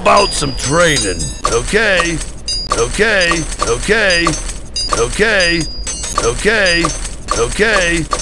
About some training? Okay, okay, okay, okay, okay, okay.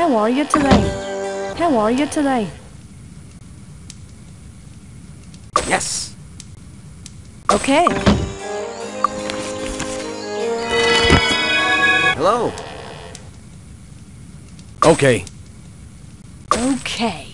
How are you today? How are you today? Yes. Okay. Hello. Okay. Okay.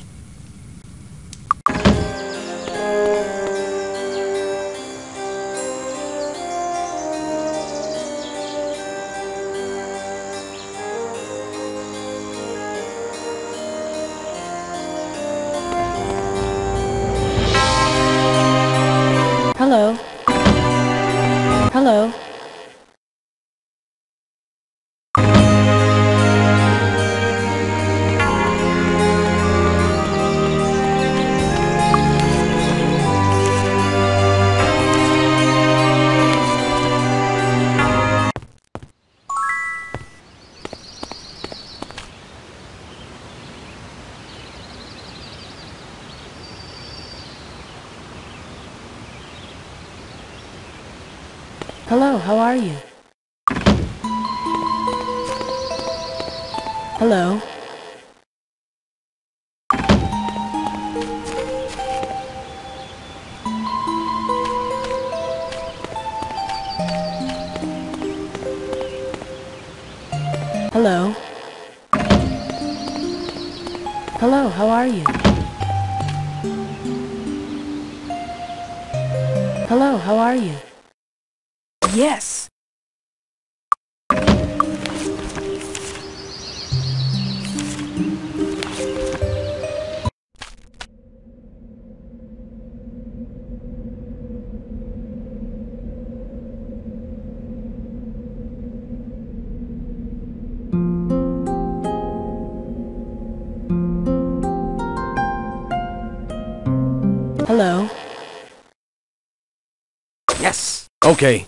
Okay.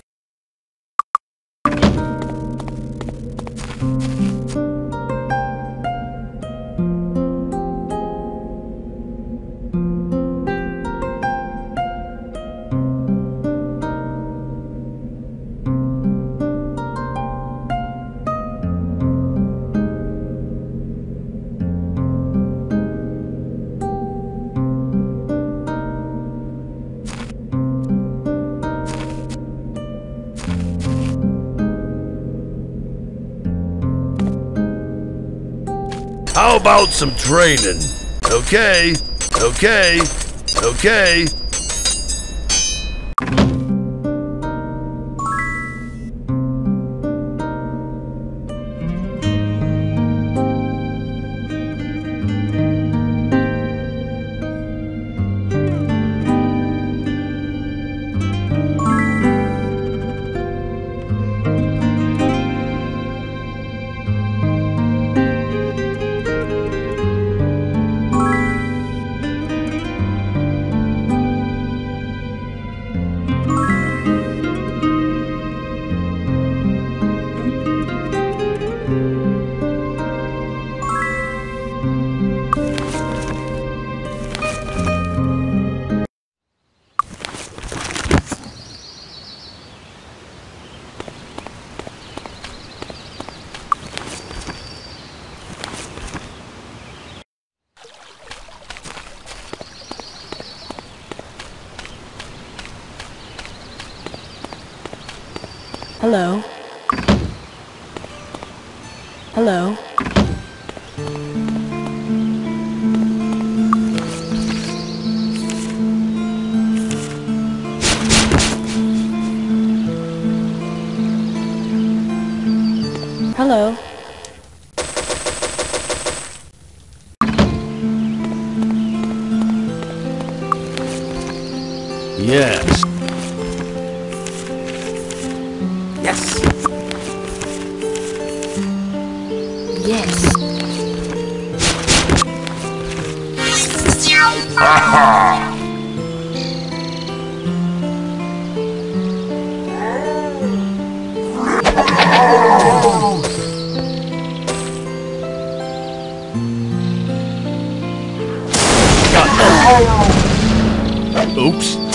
About some training? Okay, okay, okay. Oops.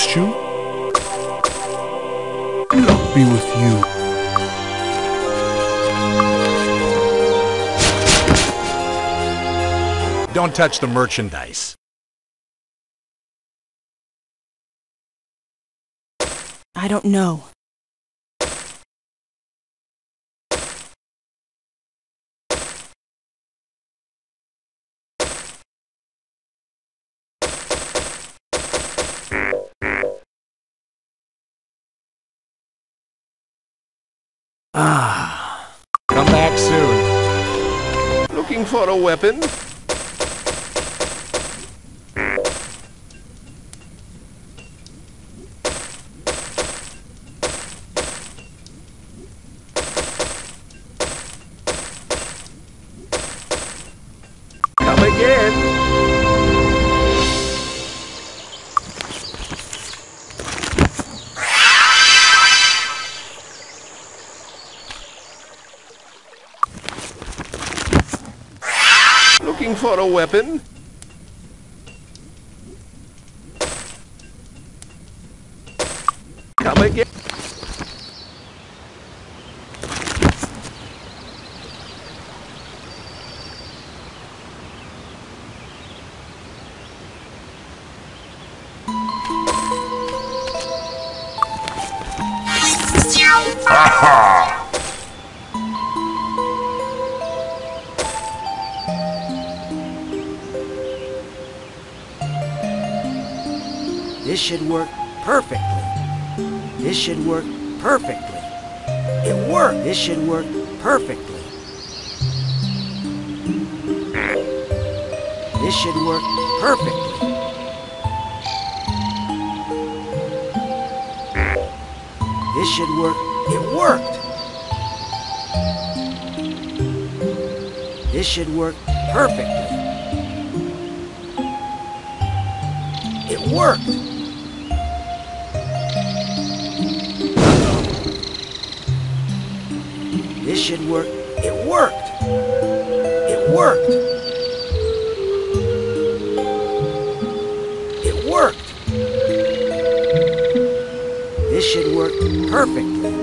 Can we assist you? Luck be with you. Don't touch the merchandise. I don't know. Ah. Come back soon. Looking for a weapon? Weapon? Should work perfectly. It worked. This should work perfectly. This should work perfectly. This should work. It worked. This should work perfectly. It worked. This should work. It worked. It worked. It worked. This should work perfectly.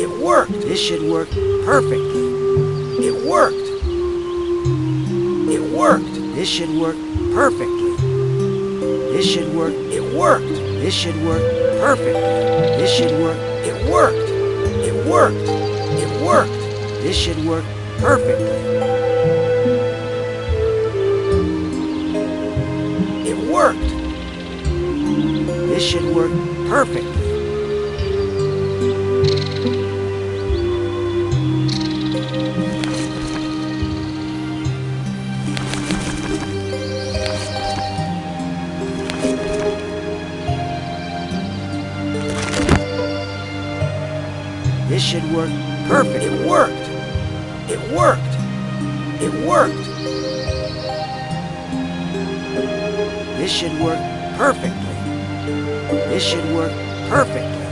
It worked. This should work perfectly. It worked. It worked. This should work perfectly. This should work. It worked. This should work perfectly. This should work. It worked. It worked. It worked. This should work perfectly. It worked. This should work perfectly. Perfect. It worked. It worked. It worked. This should work perfectly. This should work perfectly.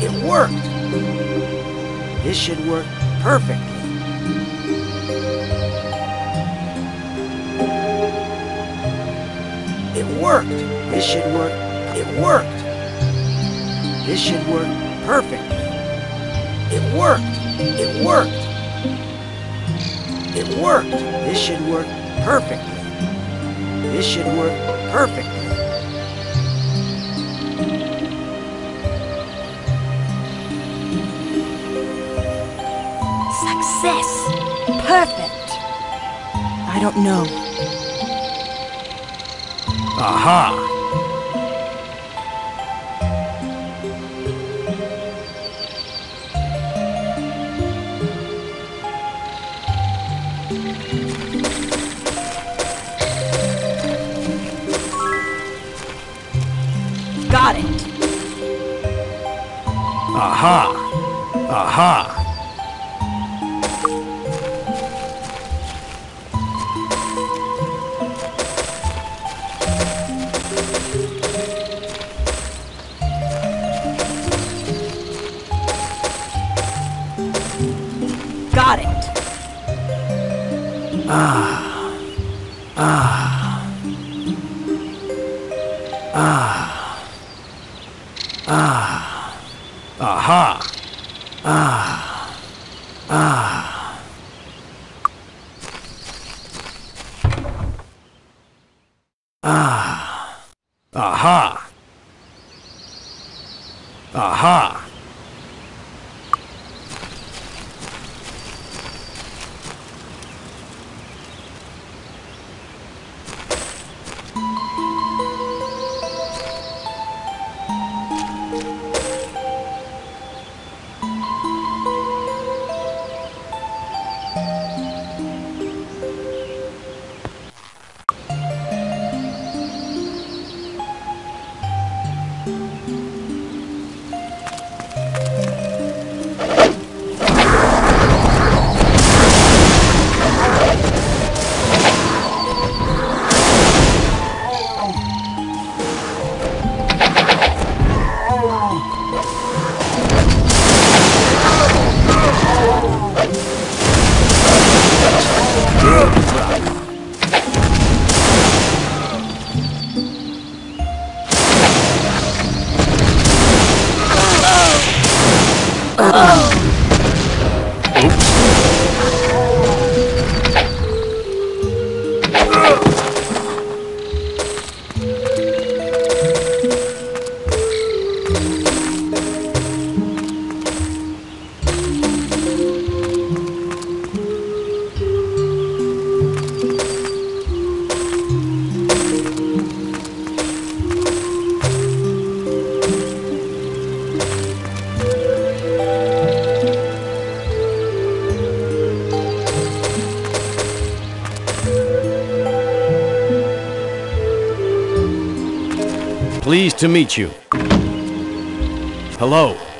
It worked. This should work perfectly. It worked. This should work. It worked. This should work perfectly. It worked. It worked. This should work perfectly. This should work perfectly. Success! Perfect! I don't know. Aha! Pleased to meet you. Hello.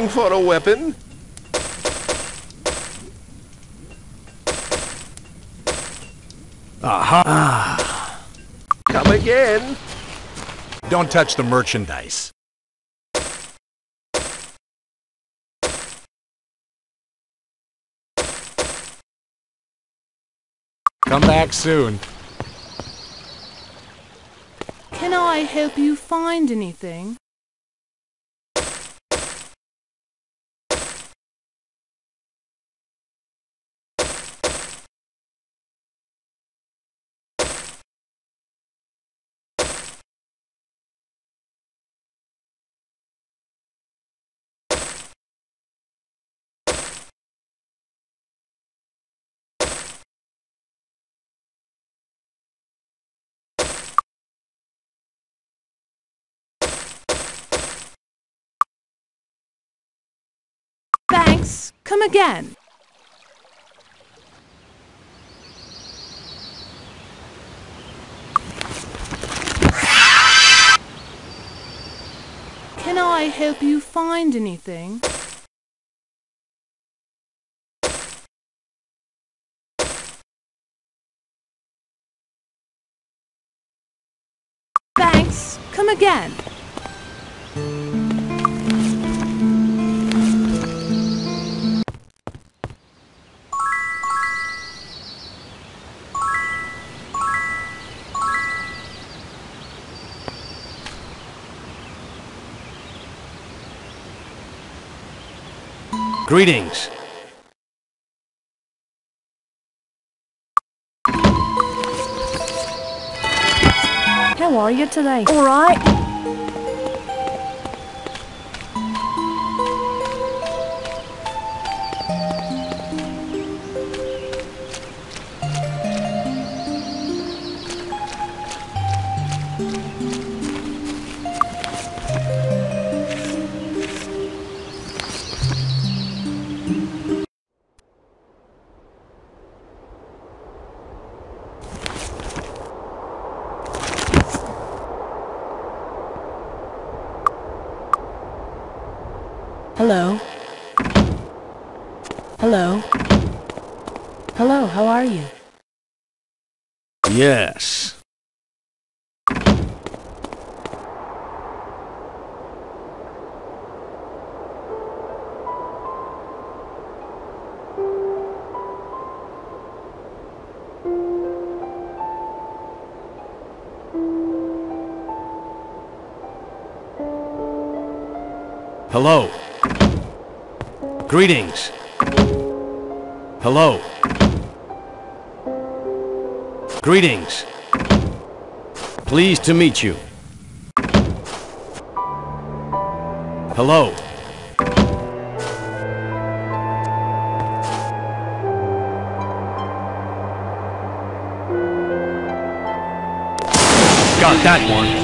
Looking for a weapon? Aha! Come again. Don't touch the merchandise. Come back soon. Can I help you find anything? Come again. Can I help you find anything? Thanks. Come again. Greetings. How are you today? All right. How are you? Yes. Hello. Greetings. Hello. Greetings. Pleased to meet you. Hello. Got that one.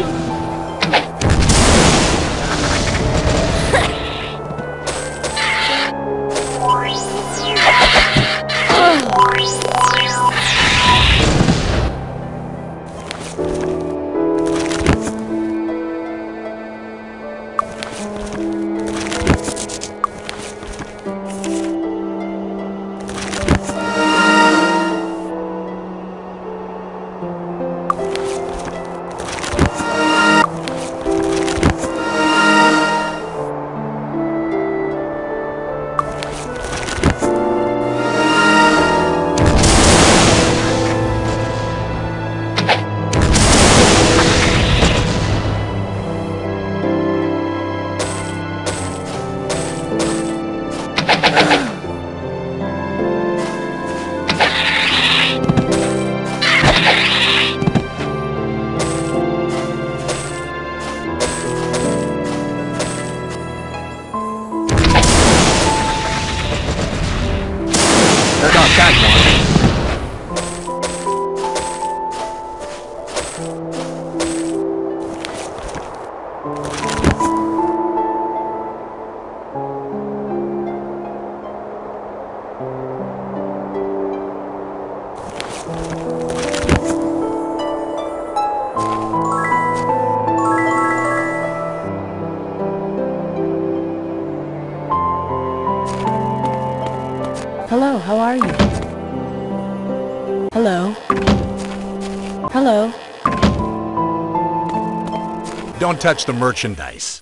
Touch the merchandise.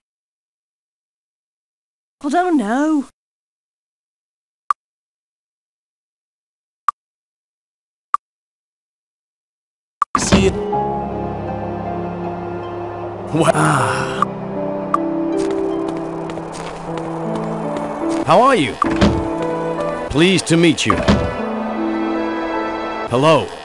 I don't know. See it? What? Ah. How are you? Pleased to meet you. Hello. Hello.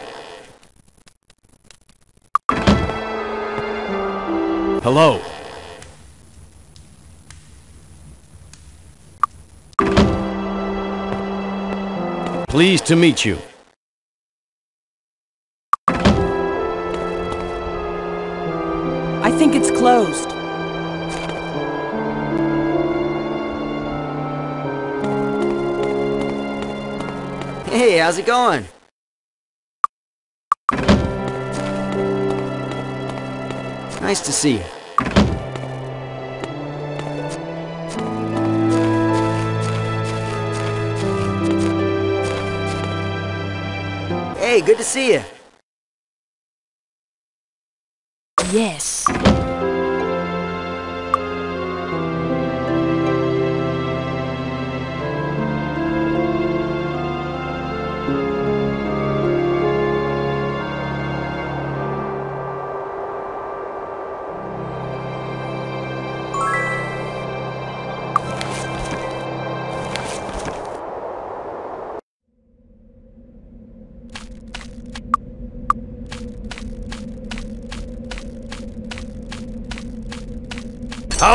to meet you. I think it's closed. Hey, how's it going? Nice to see you. Good to see you.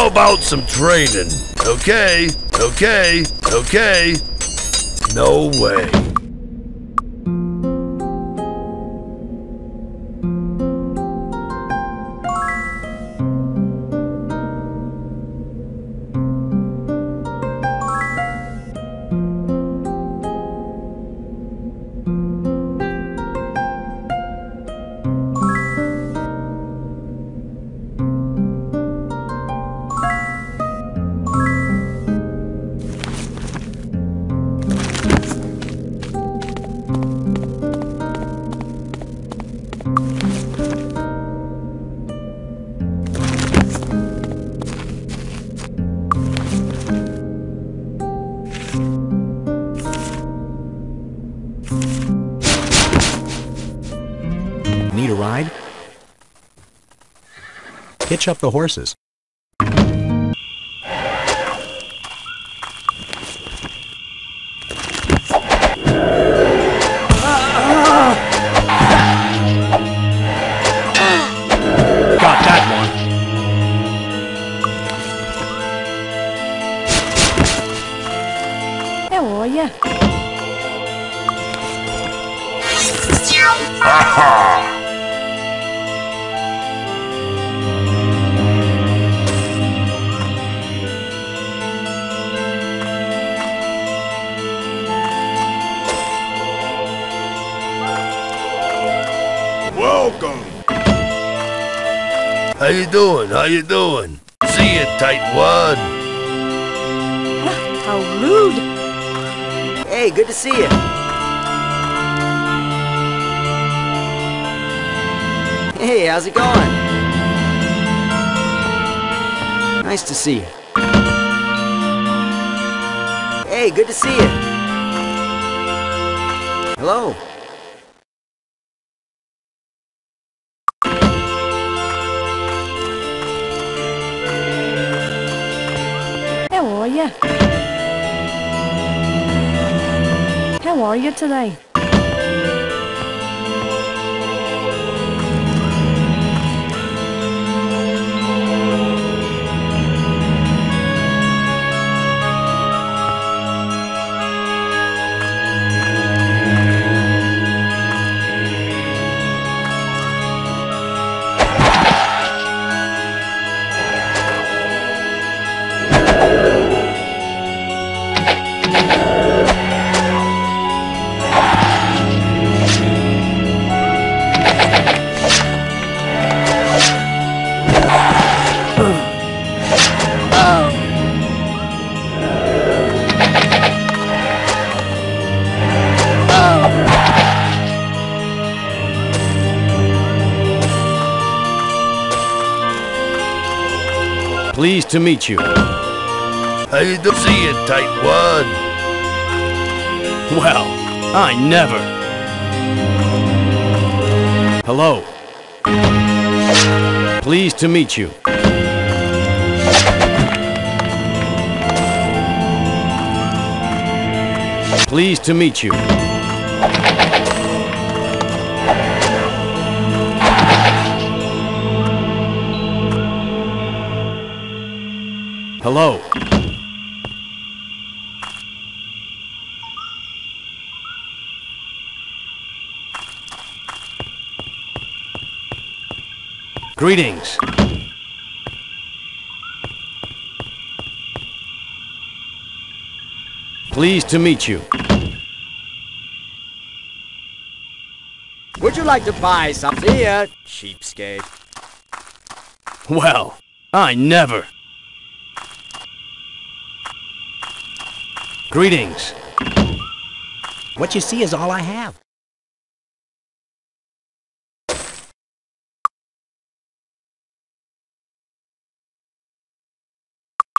How about some training? Okay, okay, okay. No way. Hitch up the horses. How you doing? See you, tight one. How rude. Hey, good to see you. Hey, how's it going? Nice to see you. Hey, good to see you. Hello. How are to meet you. I you do? See you, Type one. Well, I never. Hello. Pleased to meet you. Pleased to meet you. Hello. Greetings. Pleased to meet you. Would you like to buy something? Ya, cheapskate. Well, I never. Greetings. What you see is all I have.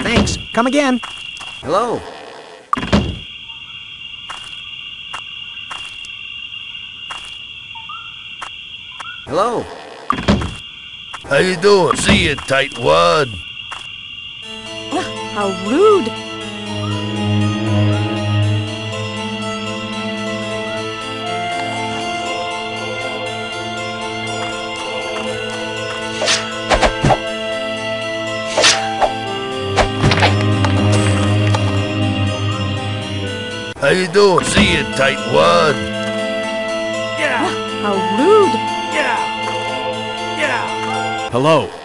Thanks. Come again. Hello. Hello. How you doing? See you, tightwad. How rude! How you doing? See you, tight one. Yeah. How rude! Yeah. Yeah. Hello.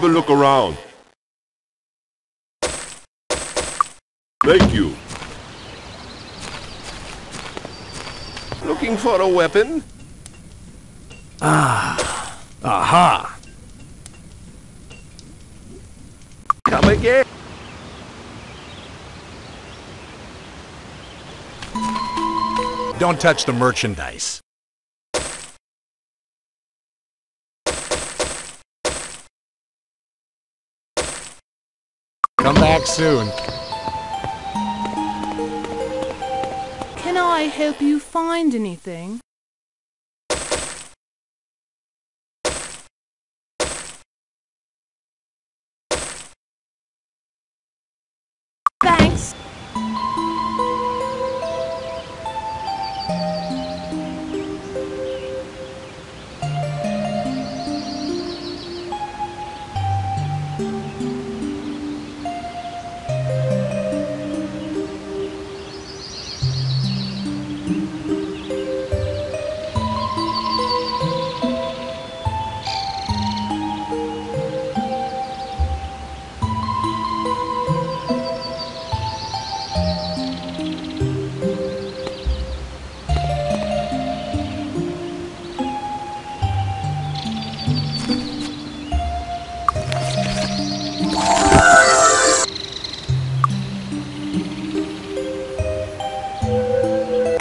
Have a look around. Thank you. Looking for a weapon? Ah. Aha! Come again. Don't touch the merchandise. Come back soon. Can I help you find anything?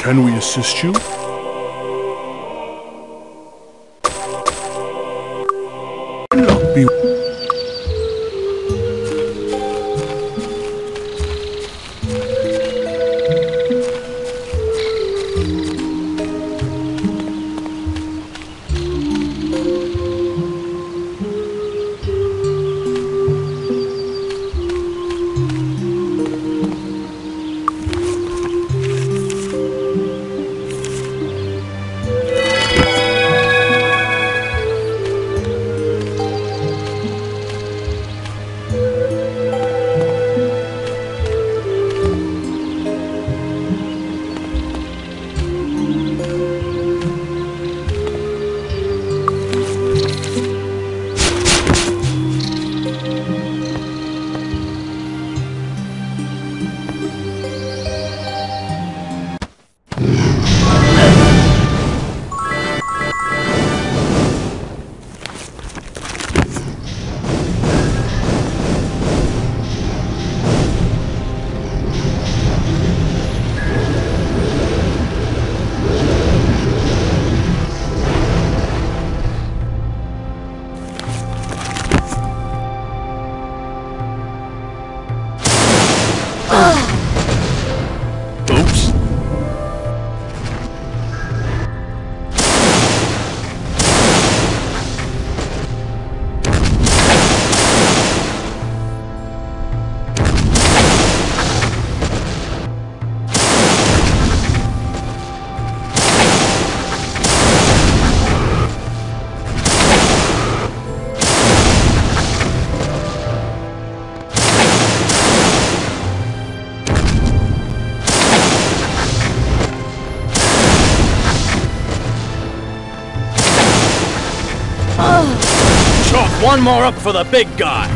Can we assist you? One more up for the big guy.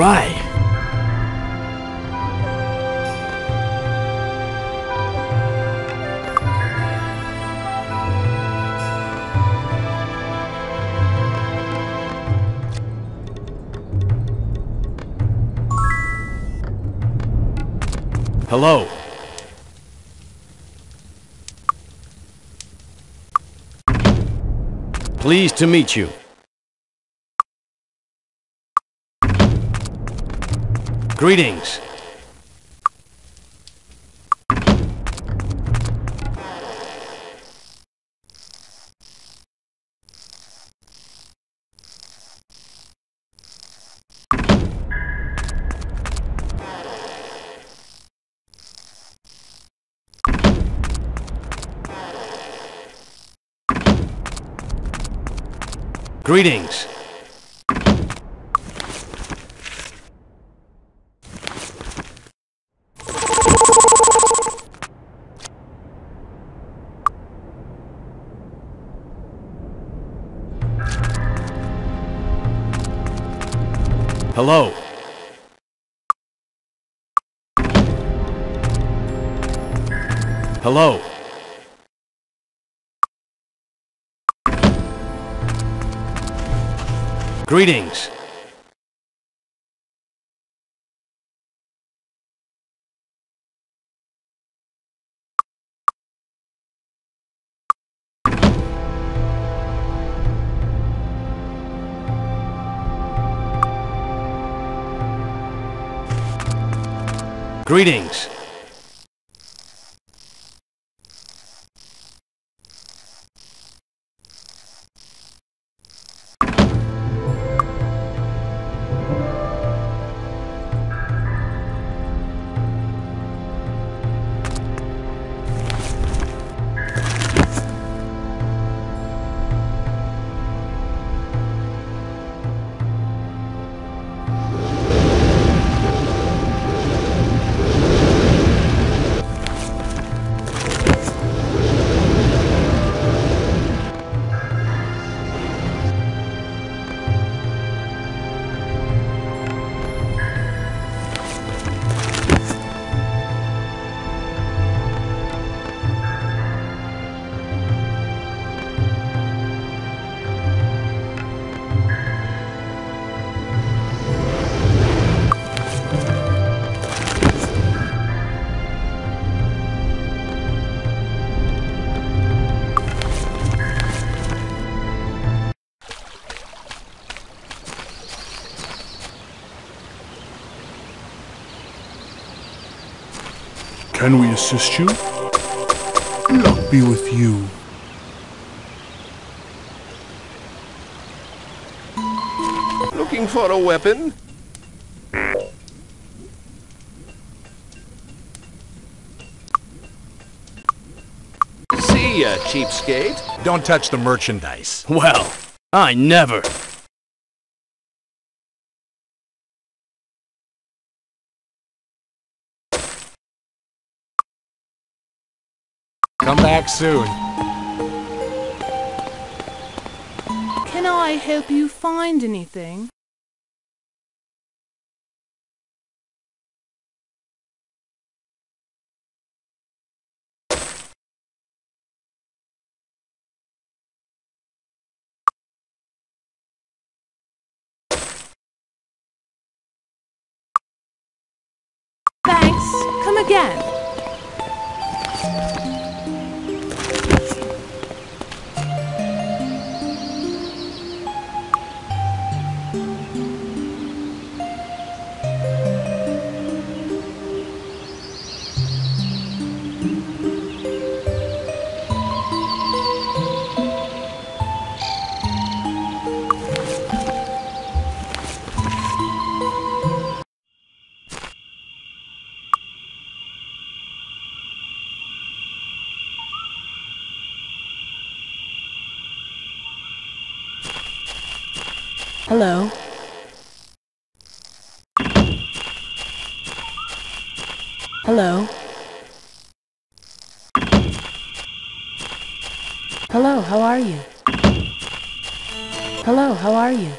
Right. Hello. Pleased to meet you. Greetings. Greetings. Hello. Hello. Greetings. Greetings. Can we assist you? Luck be with you. Looking for a weapon? See ya, cheapskate. Don't touch the merchandise. Well, I never. Come back soon. Can I help you find anything? Thanks. Come again. Hello, how are you? Hello, how are you?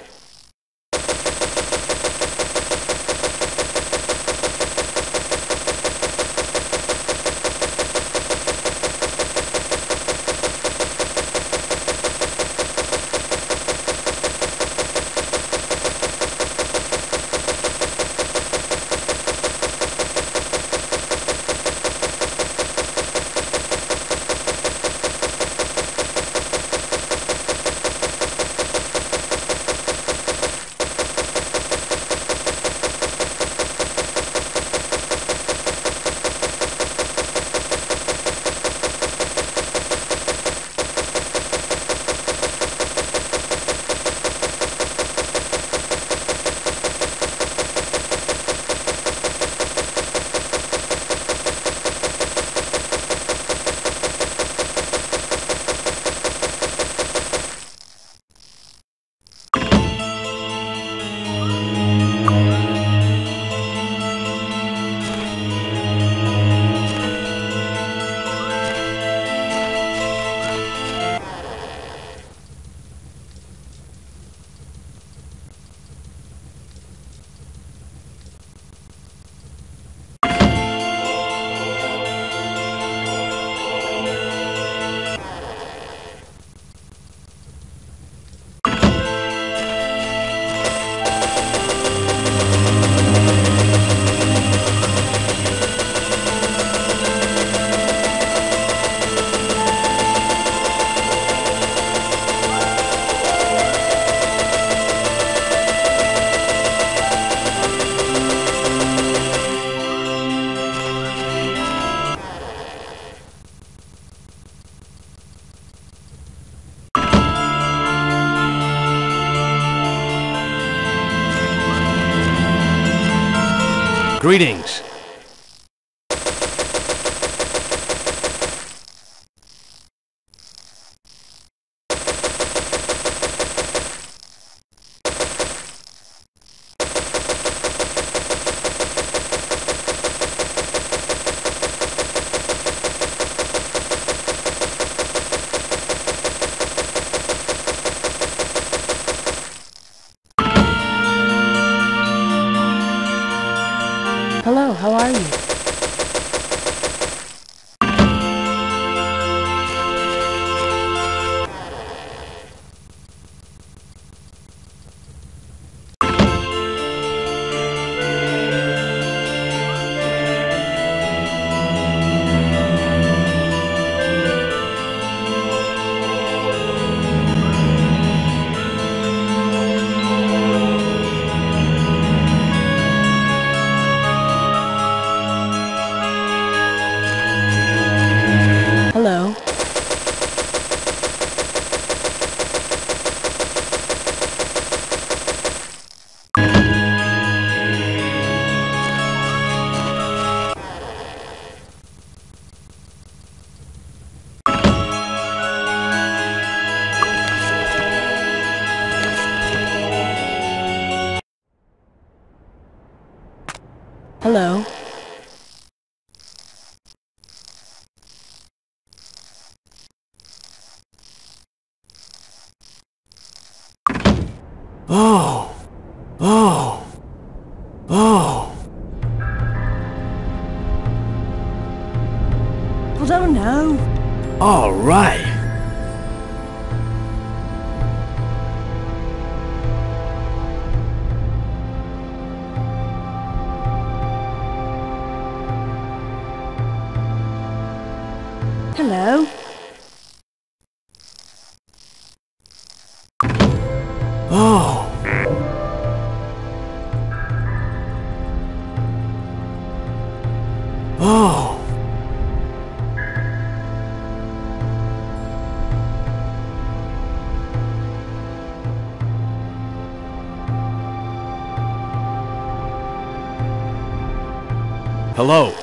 Hello.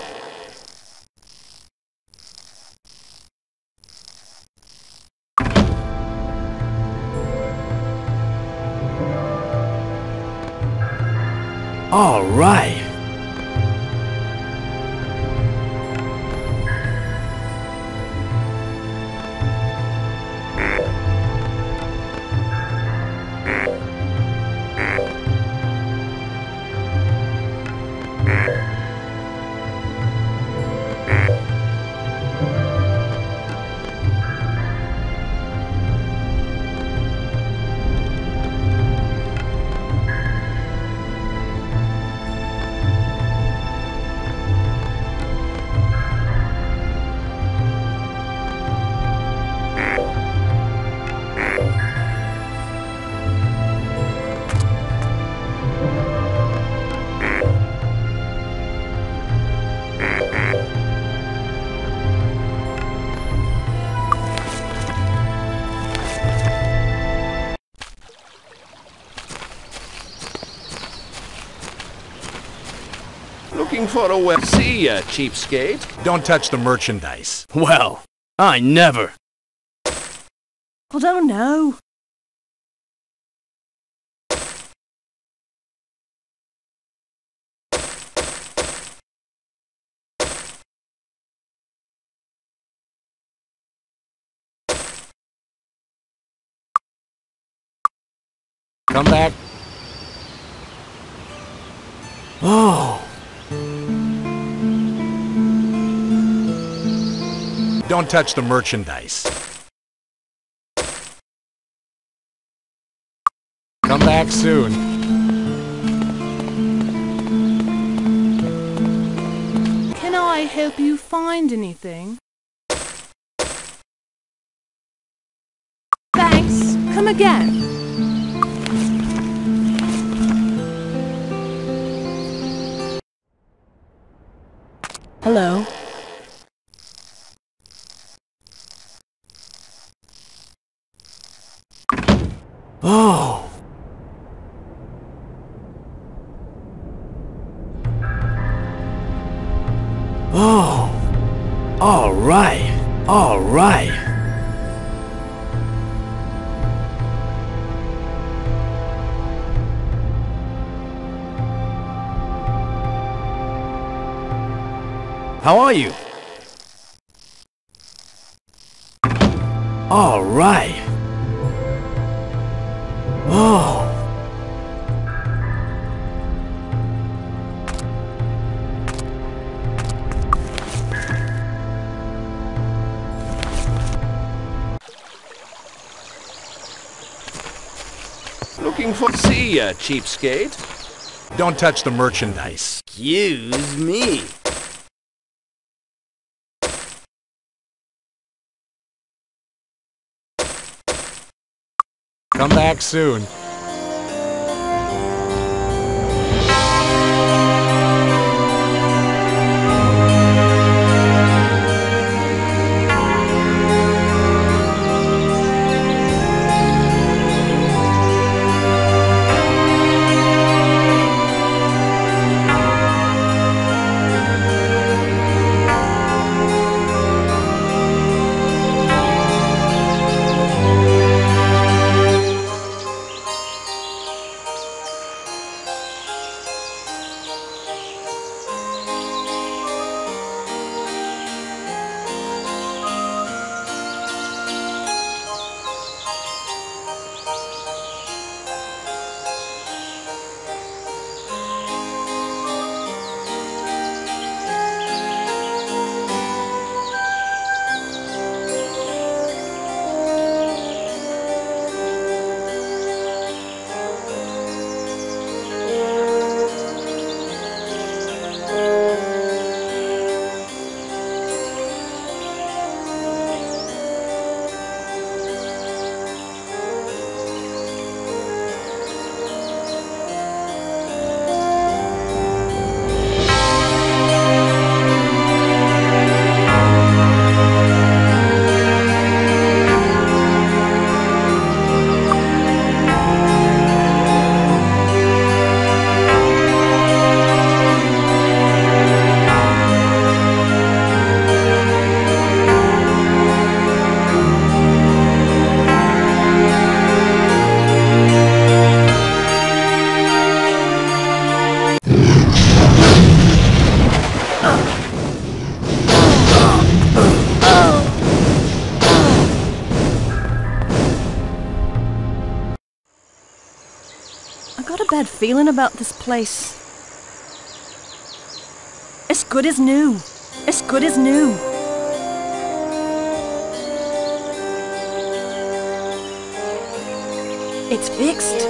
All right. For a weapon? See ya, cheapskate. Don't touch the merchandise. Well, I never. I don't know. Come back. Don't touch the merchandise. Come back soon. Can I help you find anything? Thanks. Come again. Hello? Oh. All right. All right. How are you? All right. Oh. See ya, uh, cheapskate. Don't touch the merchandise. Excuse me. Come back soon. Feeling about this place? As good as new. As good as new. It's fixed.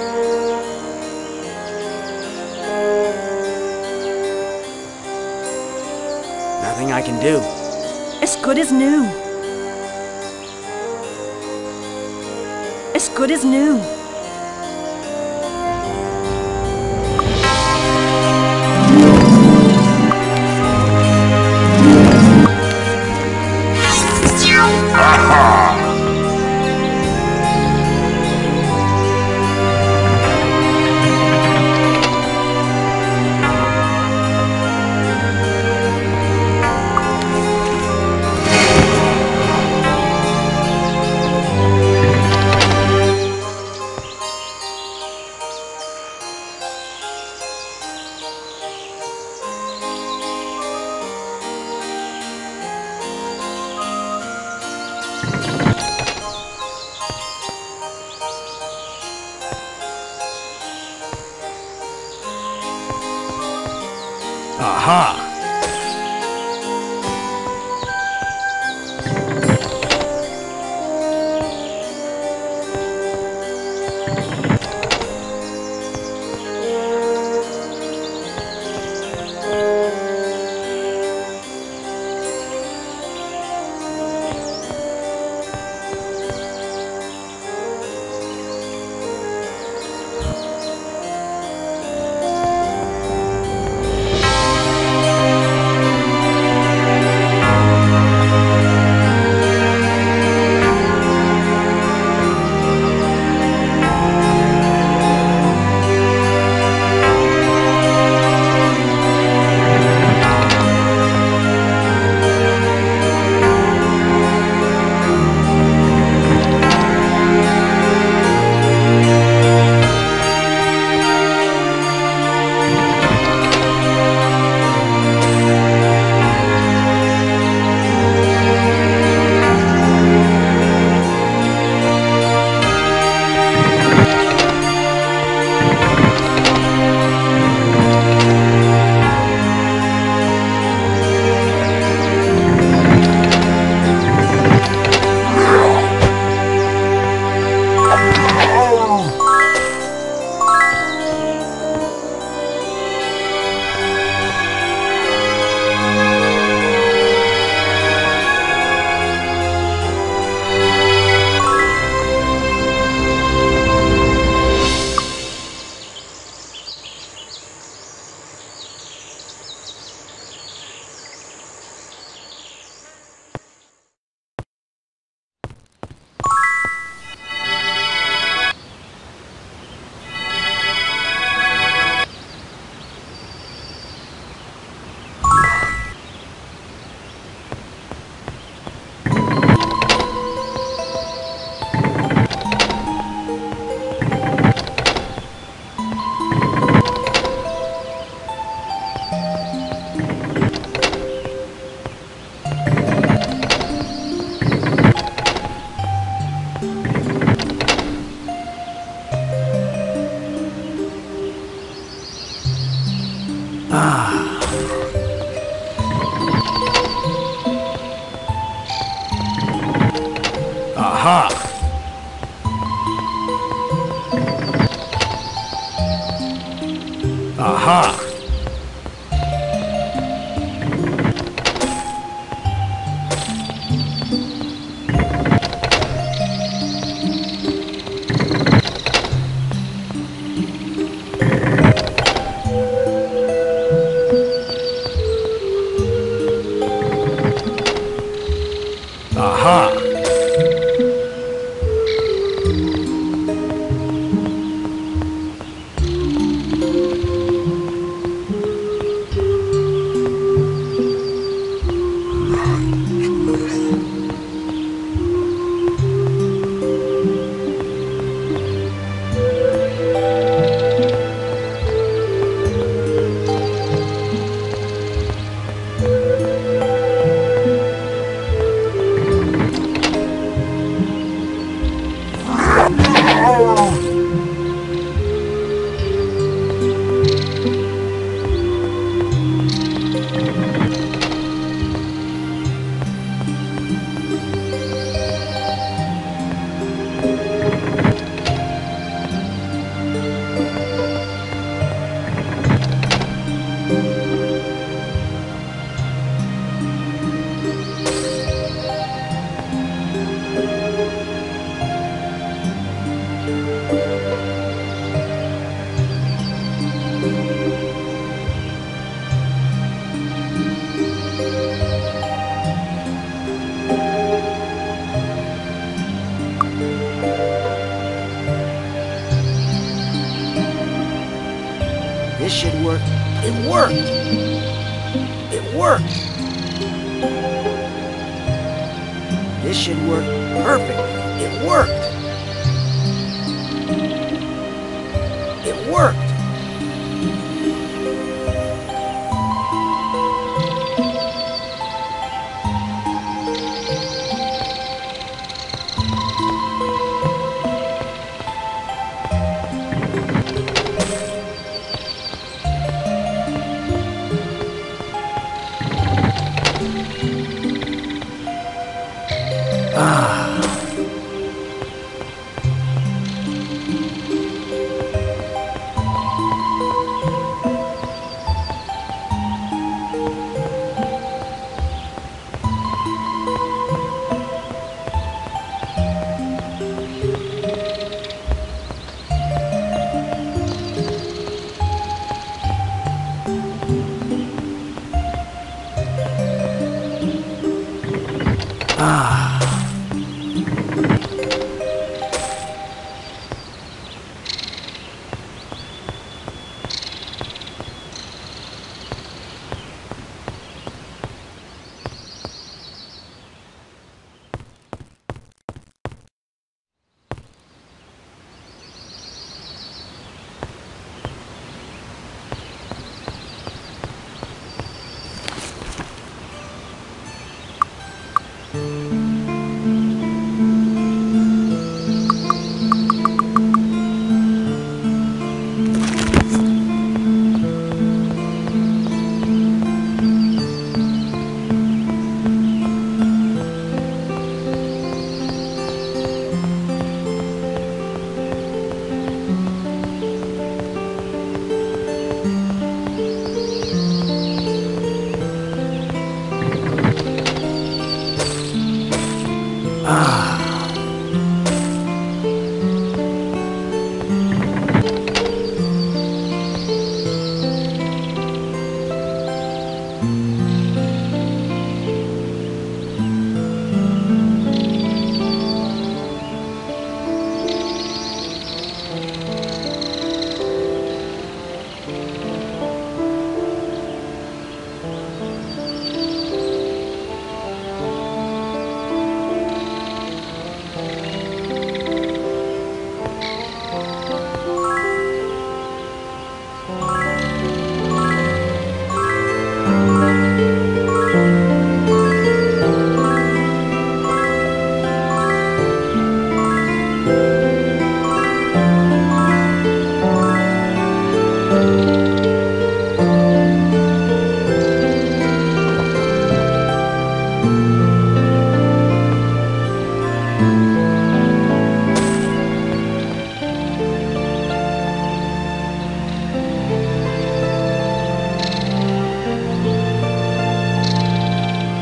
Nothing I can do. As good as new. As good as new.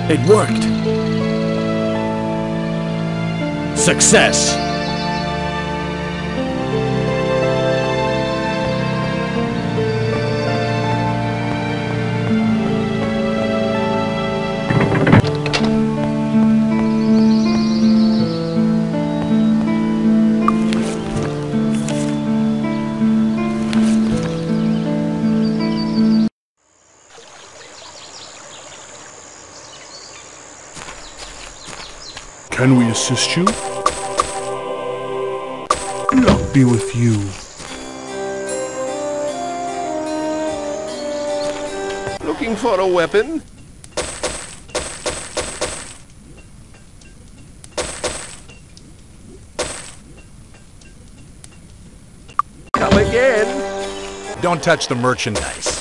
It worked. Success. Assist you? Luck be with you. Looking for a weapon? Come again. Don't touch the merchandise.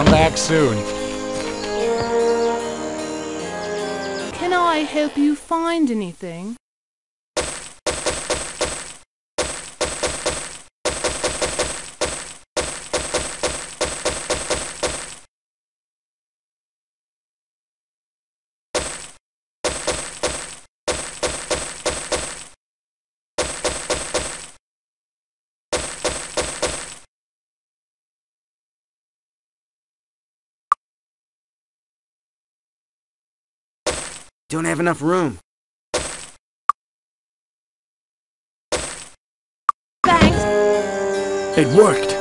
Come back soon. Can I help you find anything? Don't have enough room. Thanks. It worked.